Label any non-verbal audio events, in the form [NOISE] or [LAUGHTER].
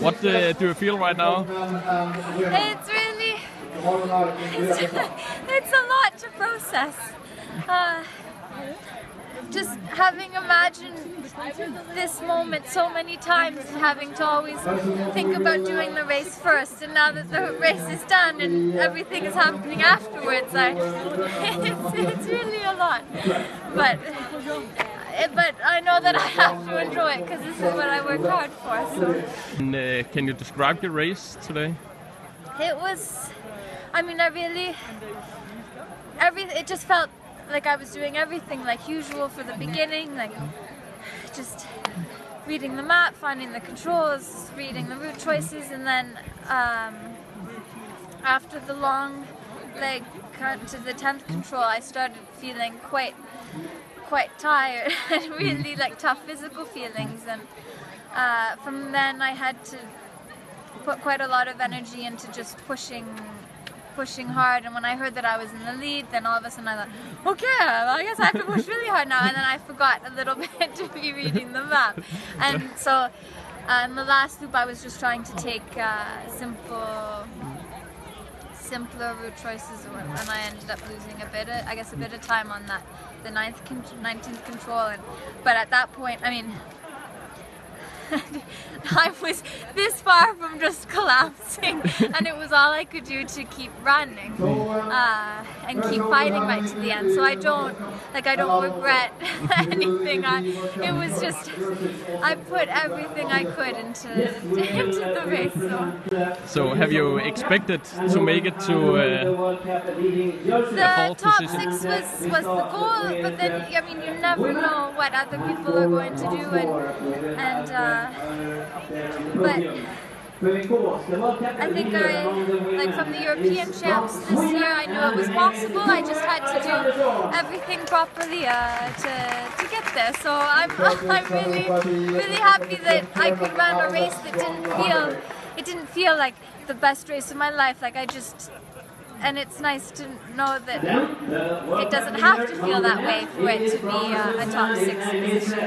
What uh, do you feel right now? It's really, it's, [LAUGHS] it's a lot to process. Uh, just having imagined this moment so many times and having to always think about doing the race first and now that the race is done and everything is happening afterwards I, [LAUGHS] it's, it's really a lot but but I know that I have to enjoy it because this is what I work hard for so. And, uh, can you describe your race today? It was, I mean, I really, every, it just felt like I was doing everything like usual for the beginning, like just reading the map, finding the controls, reading the route choices, and then um, after the long leg cut to the 10th control, I started feeling quite quite tired. [LAUGHS] And really like tough physical feelings and uh, from then I had to put quite a lot of energy into just pushing pushing hard. And when I heard that I was in the lead then all of a sudden I thought okay I guess I have to push really hard now. And then I forgot a little [LAUGHS] bit to be reading the map. And so uh, in the last loop I was just trying to take uh, simple simpler route choices and I ended up losing a bit of, I guess a bit of time on that the ninth 19th control. And but at that point I mean [LAUGHS] I was this far from just collapsing [LAUGHS] and it was all I could do to keep running uh, and keep fighting right to the end. so I don't like I don't regret [LAUGHS] anything. I, it was just I put everything I could into, into the race so. So have you expected to make it to uh, the top position? six was, was the goal but then I mean you never know what other people are going to do and, and uh, but I think I, like from the European champs this year, I knew it was possible. I just had to do everything properly uh, to, to get there. So I'm, [LAUGHS] I'm really, really happy that I could run a race that didn't feel, it didn't feel like the best race of my life. Like I just, and it's nice to know that it doesn't have to feel that way for it to be a, a top six position.